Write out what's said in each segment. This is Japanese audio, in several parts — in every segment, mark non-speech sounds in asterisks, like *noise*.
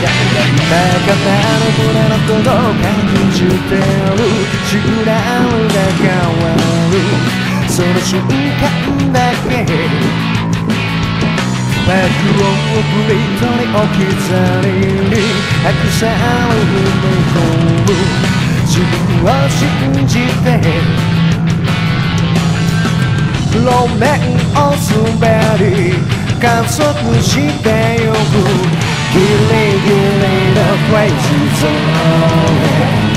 高鳴る胸の鼓動感じてるシグナルが変わるその瞬間だけ爆音をプレートに置き去りに白さを踏み込む自分を信じて路面を滑り観測してゆくギリギリの crazy zone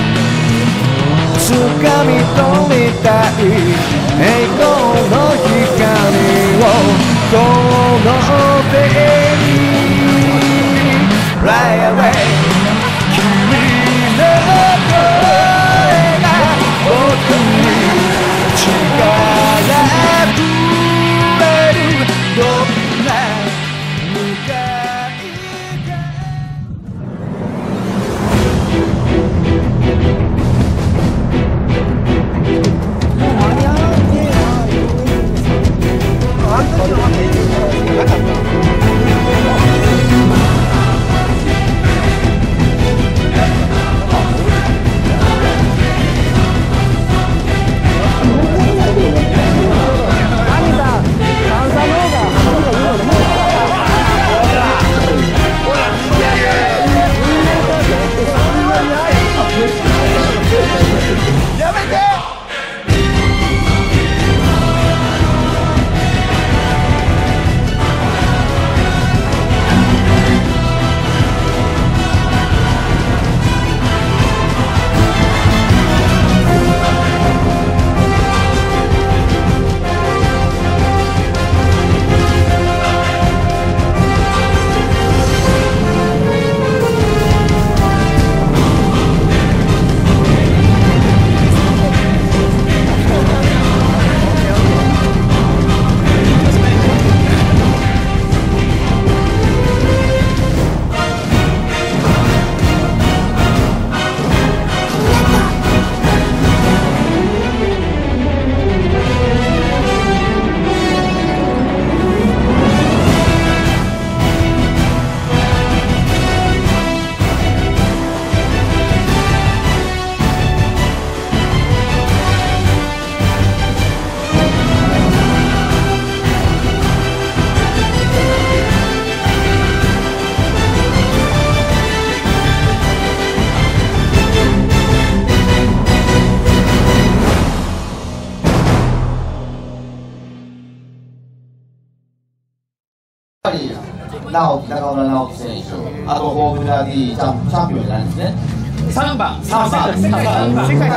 掴み取りたい栄光の光をこの手やっ直樹中村直樹選手、あとフォーミュラ D チャンチャンピオンじゃないんですね。3番。3番、世界世界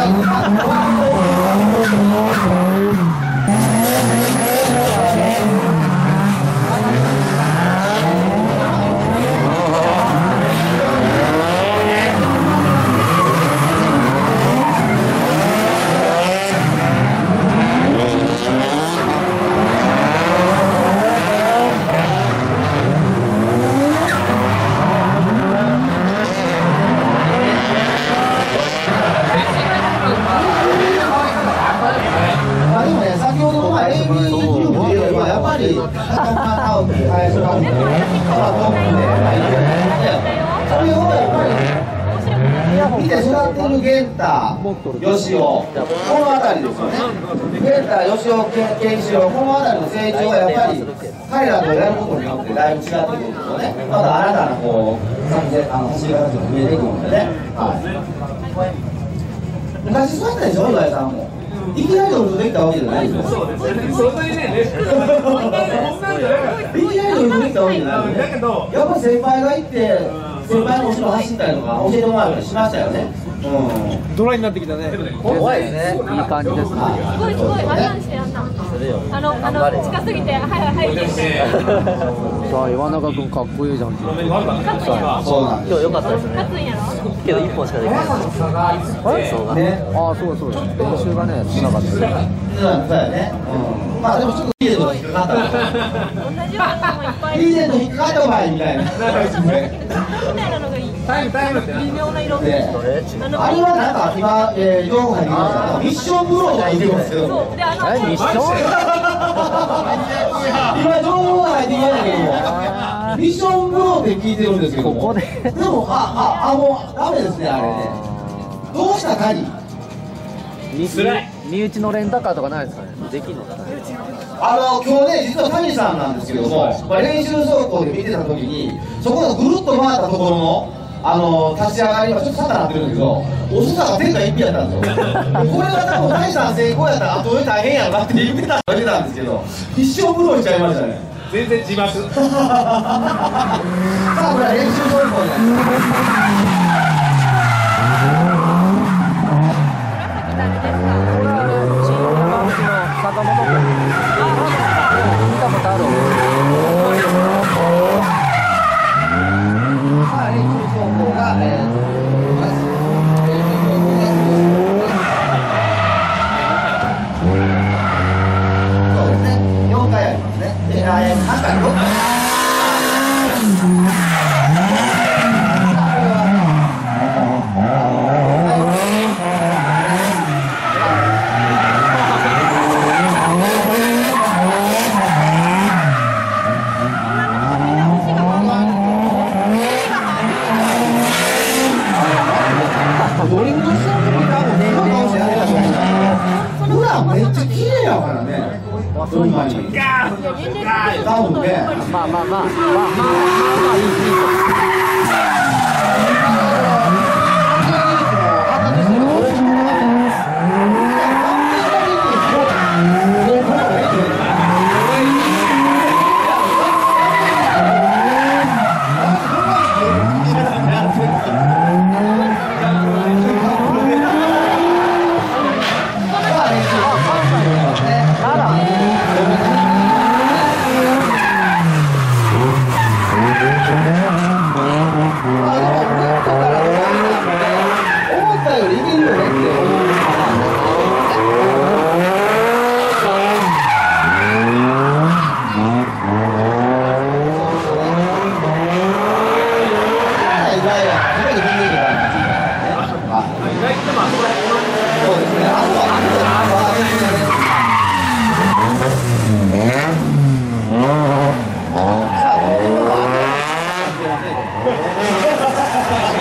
まあでもね、先ほどのまあ AB グループで言えば、やっぱり中村直樹、林直樹、まあトップで、まあいいよね。それをやっぱり見て育ってる源太、吉尾、この辺りですよね。源太、吉尾、健一郎、この辺りの成長はやっぱり彼らとやることによってだいぶ違ってくるんですよね。まだ新たなこう、感じであの走り方が見えてくるんでね。はい。昔そうやったでしょ、岩井さんも。いきなり運動できたわけじゃないですよ。そうですね。そんなにね。いきなり運動できたわけじゃないだけどやっぱ先輩が行って、先輩の後ろ走ったりとか教えてもらったりしましたよね。うん。ドライになってきたね。怖いですね。いい感じですね。すごいすごい、あれなんしてやったあの、あの、近すぎて、はいはいはい。さあ岩永君かっこいいじゃん。そうなんです。日良かったですね。勝つんやろけど一本しかできないです。演奏が。ね。ああそうそう。練習がね少なかった。そうやね。う。ん。まあでもちょっとリーゼントが引っかかった。同じよう。なのもいっぱいリーゼント引っかかった場合みたいな。タイムタイム微妙な色で？あれはなんか今、えー、情報入ってきまミッションブローとか言ってますけど。そうであのミッション？今情報が入ってきましたけど。ミッションブローって聞いてるんですけども。ここで。でもあああもうダメですねあれね。どうしたカニ身辛い。身内のレンタカーとかないですかね？できんのかな？あの今日ね実は谷さんなんですけども、まあ、練習走行で見てた時にそこのぐるっと回ったところのあの立ち上がりはちょっと坂なってるんですけどおすさが天下一品やったんですよ。で *laughs* これが多分谷さん成功やったら後で大変やろなって言ってた言ってたんですけど一生苦労しちゃいましたね全然自爆。さあ練習走行でこれはあの新山内の坂本君あ見たことある。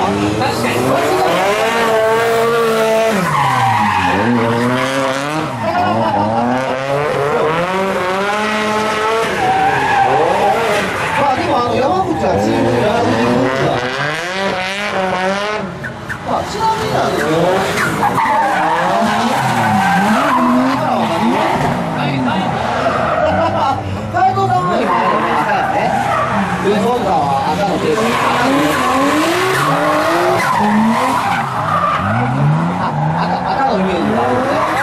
まあでもあの山口はチームでやらせてるんはまあちなみになんですけど最高さんは今ね赤やね上本さんは赤のテープあ赤赤のイメージがあるね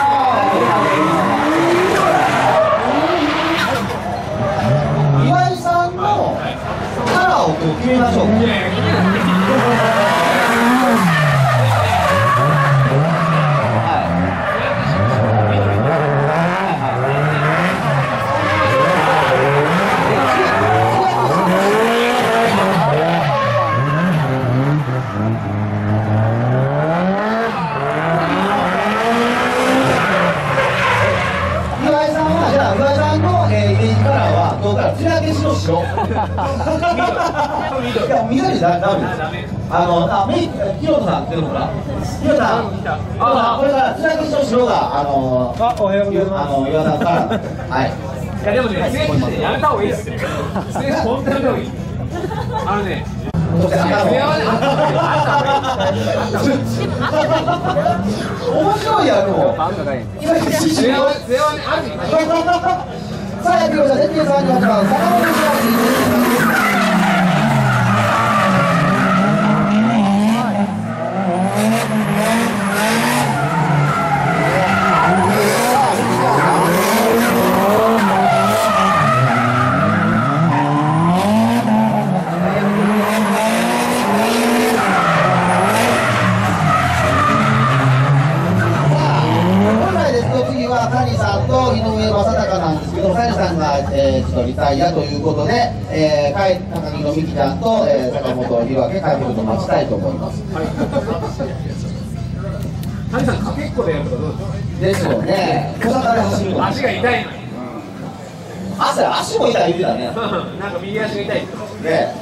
岩井さんのカラーをあおはようございます。あの岩井さんからはい。いやでもね、制服ってやめた方がいいですよ。本当にやめた方がいい。あのね、面白いやろ。あるにさあやってくださんに来ですと次は谷さんと井上正孝なんですけど谷さんが、えー、ちょっとリタイアということで、えー、帰高木の美希ちゃんと、えー、坂本弘明帰ってくると待ちたいと思います谷さん、かけっこでやるとどうですかですよね小坂で走るの足が痛いのに。汗足も痛い言ってたねなんか右足が痛いね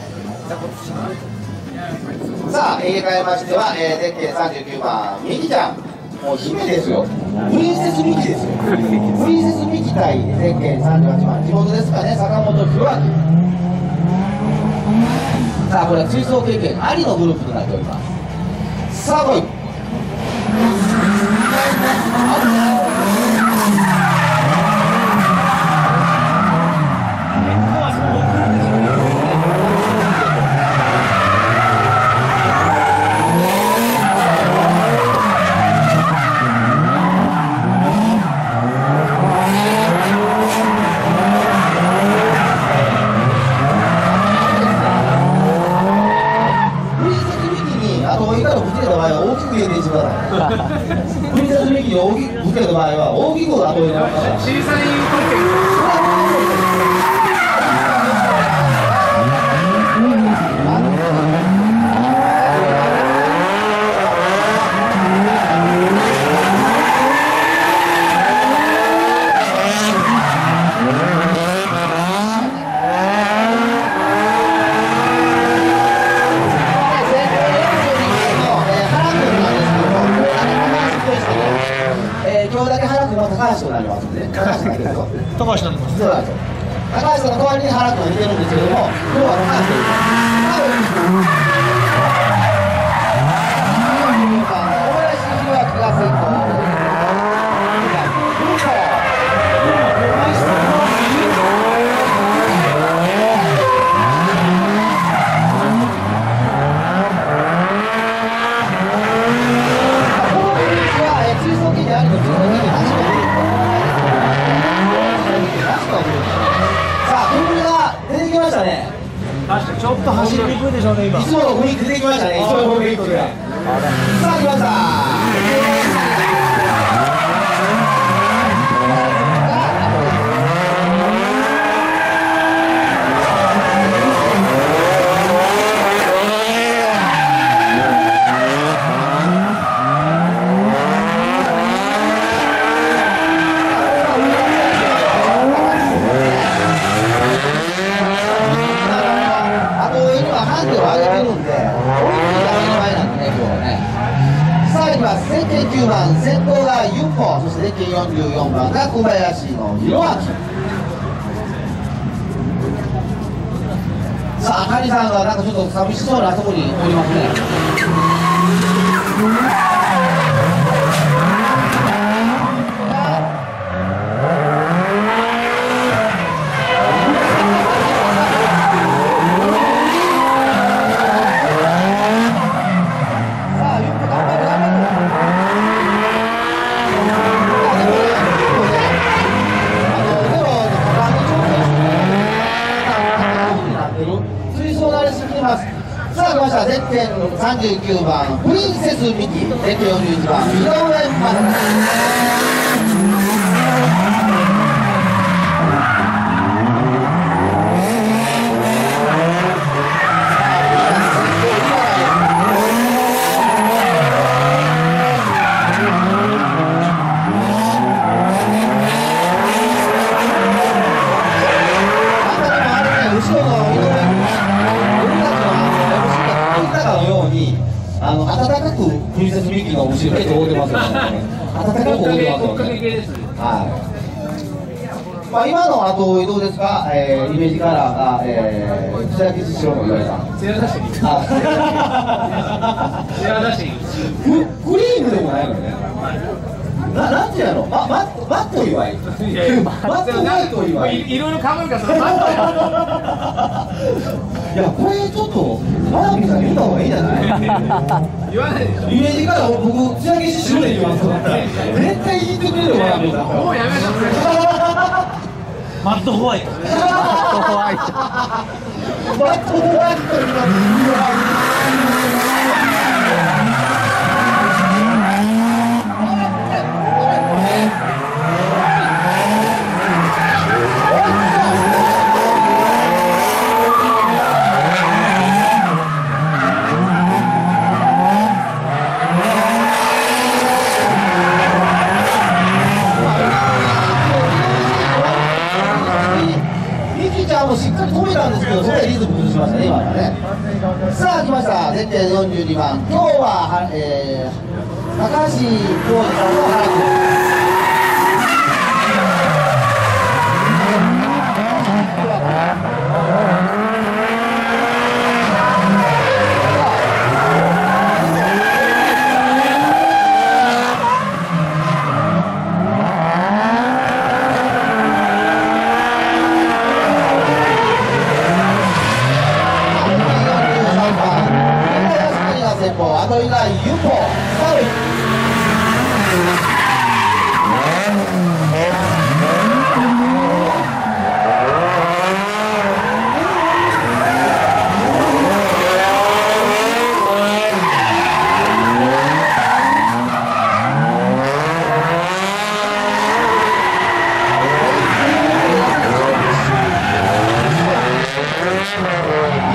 さあ、入れ替えましては、えー、ゼッケン39番、ミキちゃん、もう姫ですよ、プリンセスミキですよ、プリンセスミキ対ゼッケン38番、地元ですかね、坂本弘明。さあ、これは追走経験ありのグループとなっております。さあ、来い。寂しそうなとこにおりますね。さあ、ユッコ頑張れ頑張れ。あの、ゼロの果敢に挑戦してなってる追走慣れしてきてます。さあ、来ました。ゼッケン39番、プリンセスミキ。ゼッケン41番、井上マあんたでもあれね、後ろの井上、俺たちのあの MC が吹いたかのように、あの温かくプリンセスミッキーの後ろに通ってますよね。温かく追ってますよね。はい。まあ今の後どうですか、えー、イメージカラーが、えー、白木白の岩井さん。ツヤ出していいあツヤ出していいククリームでもないのね。ななんていう、まマッマット岩井。いやいやマットト岩井。い *laughs* いろいろ考えるからそれマットやいやこれちょっと花火さんに言った方がいいんじゃない？*laughs* 言わないでしょイメージカラー僕艶消し白で言いますから。絶対言ってくれる花火さん。もうやめなさいマットホワイトホワイトマットホワイト今のね。さあ来ました。全県42番。今日は、えー、高橋浩二さんの原君先方アドイライユポサウイ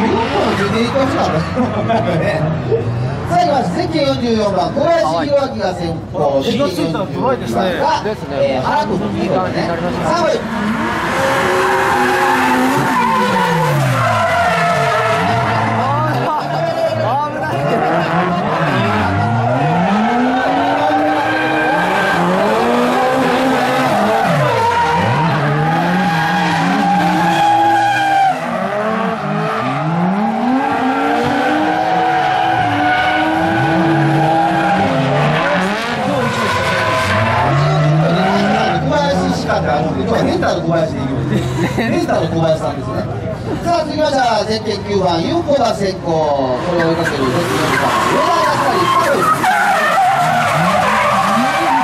ユポの出ていこうしたのね最後はゼッケン44番小林弘明が先方ゼッケン42番が、ですね。えー、原君ということでねサウイ危ない小林しかってあるんで、今日はレンタル小林でいくレンタル小林さんですね。さあ、続きましては、ゼッケン9番、ユンコダ先行、これを追いかける。ゼッケン4番、上田康成、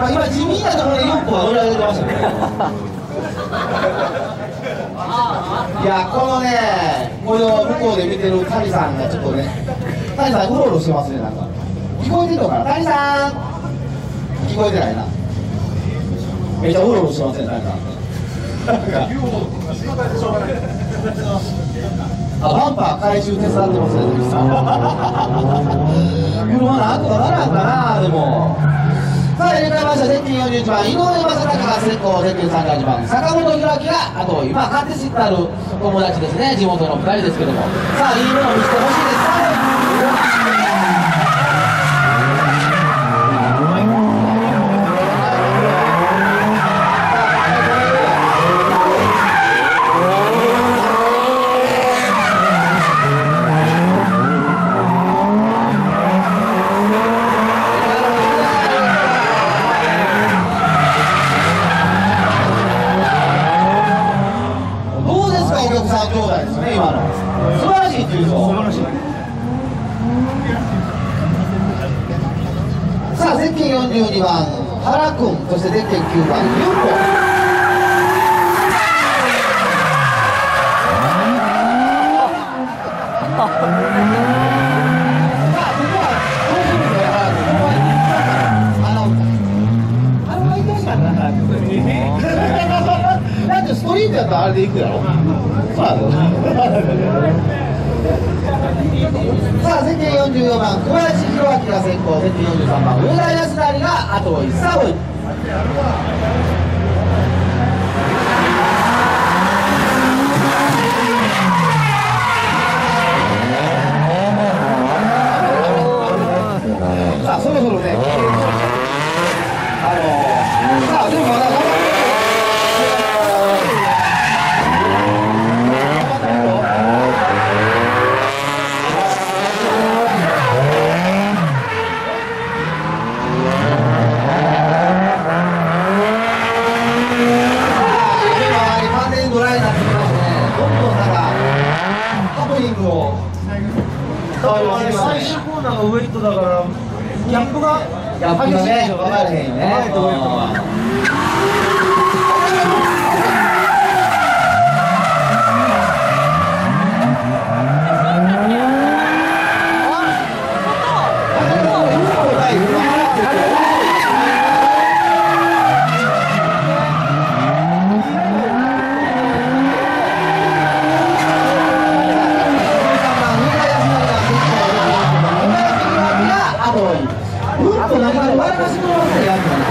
まあ、今地味なところで4個は乗り上げてましたねいやこのねこれを向こうで見てる谷さんがちょっとね谷さんうろうろしてますねなんか聞こえてるのかな谷さん聞こえてないな。めっちゃうろうろしてますね谷さんなんか。あバンパー回収手伝ってますねさん車なんとかならんかなでも。さあ、入れ替えました、ゼッケン41番、井上正孝が先行、ゼッケン32番、坂本弘明が、あと、今、勝手知ってある友達ですね、地元の2人ですけども、さあ、いいものを見せてほしいです。どうですか、お客さん兄弟ですね、今の。素晴らしいっていうぞ。素晴らしい。さあ、ゼッケン42番、原君、そしてゼッケン9番、ユンコ。さあ、ここはどうするんですか、原君。ここはあの、あの、行ってほしかったな、原君。だってストリートやったらあれで行くやろ。さあ、ゼッケン44番、小林弘明が先行、ゼッケン43番、上田康成が後追い、さあ追い。そろそろね、あのさあ、でもまだ頑張ってさ最終コーナーがウエットだからギャップがギャップがね分かれへんね私の中にあ、ったの